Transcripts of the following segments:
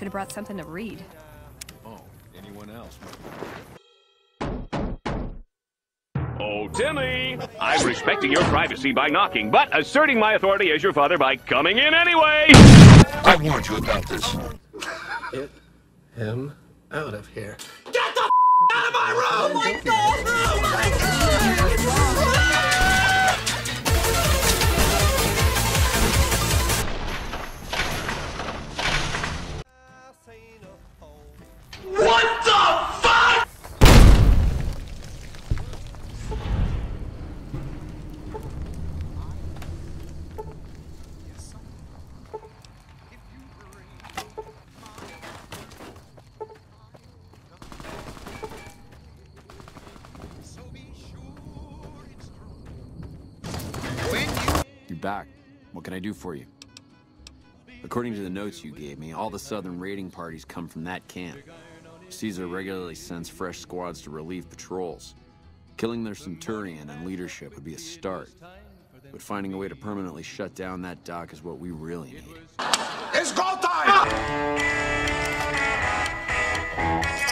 Should have brought something to read. Oh, anyone else? Oh, Timmy! I'm respecting your privacy by knocking, but asserting my authority as your father by coming in anyway! I warned you about this. Get him out of here. Get the out of my room! Oh my god! You're back. What can I do for you? According to the notes you gave me, all the southern raiding parties come from that camp. Caesar regularly sends fresh squads to relieve patrols. Killing their centurion and leadership would be a start. But finding a way to permanently shut down that dock is what we really need. It's go time! Hey,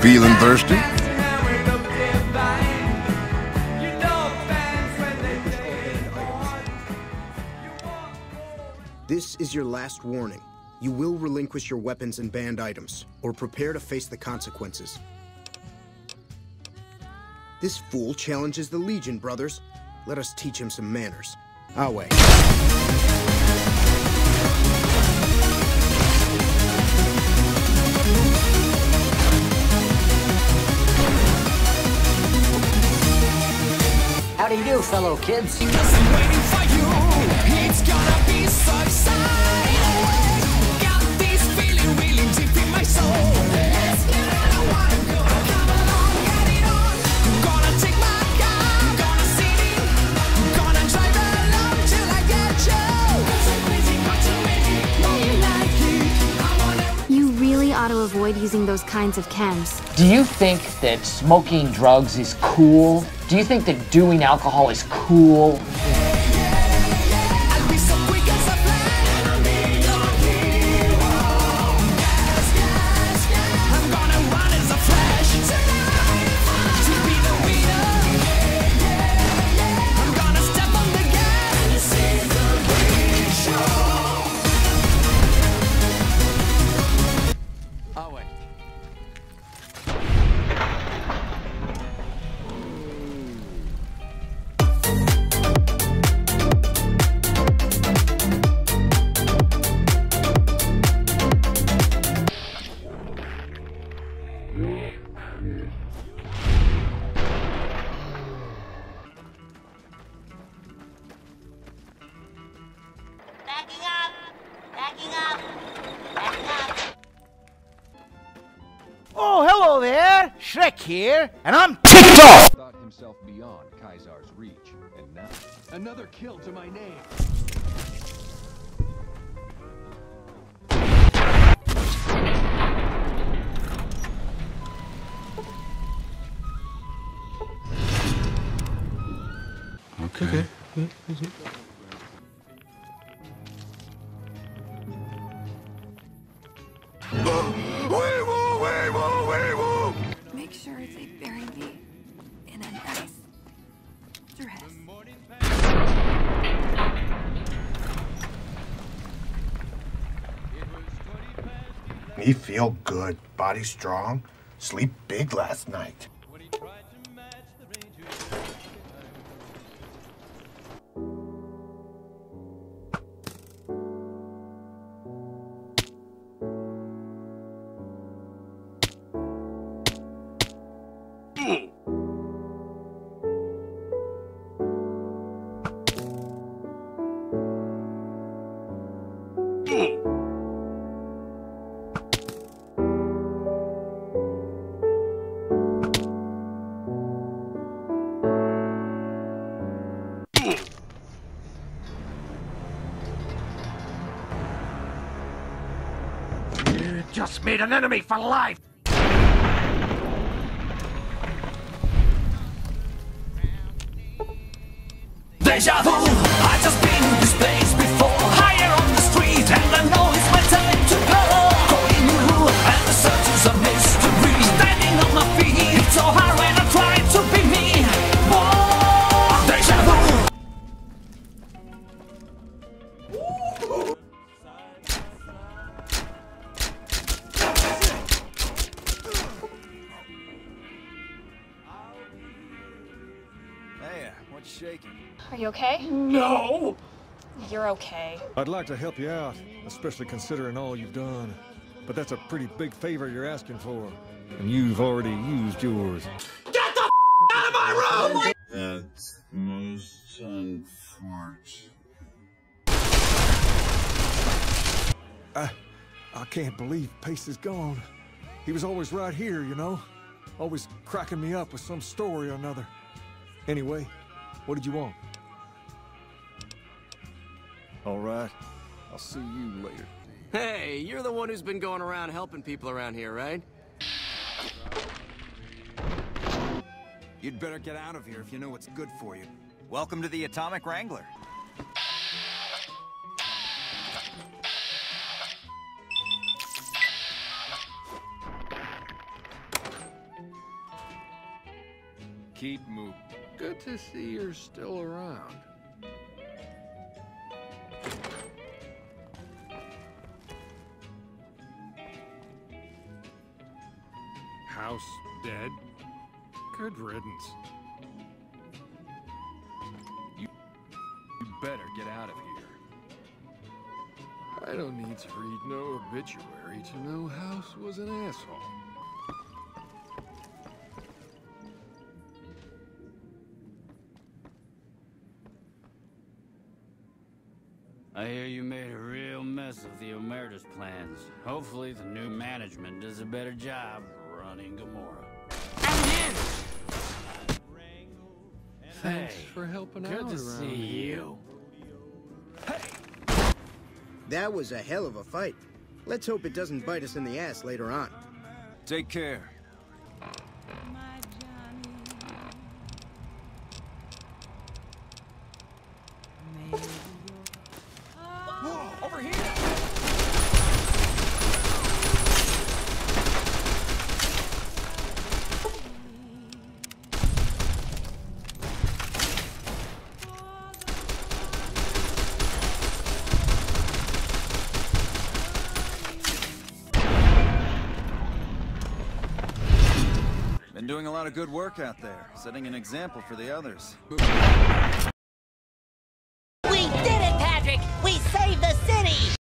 Feeling thirsty? This is your last warning. You will relinquish your weapons and banned items, or prepare to face the consequences. This fool challenges the Legion, brothers. Let us teach him some manners. Awe. Fellow kids? Using those kinds of chems. Do you think that smoking drugs is cool? Do you think that doing alcohol is cool? Oh, hello there! Shrek here, and I'm Thought himself beyond Caesar's reach, and now another kill to my name. Make sure they bury me in a nice dress. Me feel good, body strong, sleep big last night. Just made an enemy for life! Deja vu, I just been Are you okay? No! You're okay. I'd like to help you out, especially considering all you've done. But that's a pretty big favor you're asking for. And you've already used yours. Get the f out of my room! That's most unfortunate. I, I can't believe Pace is gone. He was always right here, you know? Always cracking me up with some story or another. Anyway, what did you want? All right. I'll see you later. Hey, you're the one who's been going around helping people around here, right? You'd better get out of here if you know what's good for you. Welcome to the Atomic Wrangler. Keep moving. Good to see you're still around. House dead? Good riddance. You, you better get out of here. I don't need to read no obituary to know House was an asshole. I hear you made a real mess of the Omerta's plans. Hopefully the new management does a better job running Gomorrah. Thanks Hey, for helping good out to around see here. you. That was a hell of a fight. Let's hope it doesn't bite us in the ass later on. Take care. Doing a lot of good work out there, setting an example for the others.